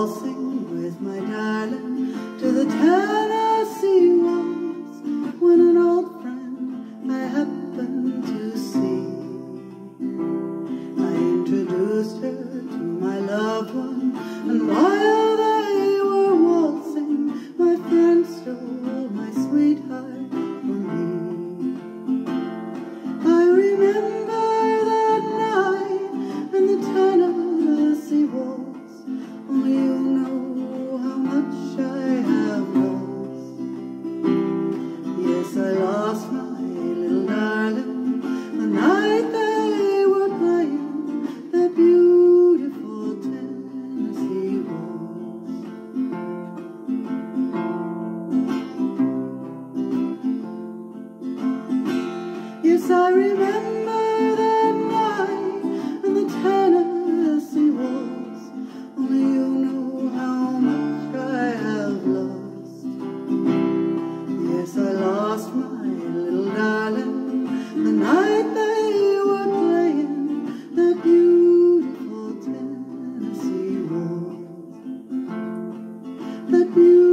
waltzing with my darling to the Tennessee waltz when an old friend I happened to see. I introduced her to my loved one, and I remember that night and the Tennessee. Only you know how much I have lost. Yes, I lost my little darling the night they were playing that beautiful Tennessee waltz. That beautiful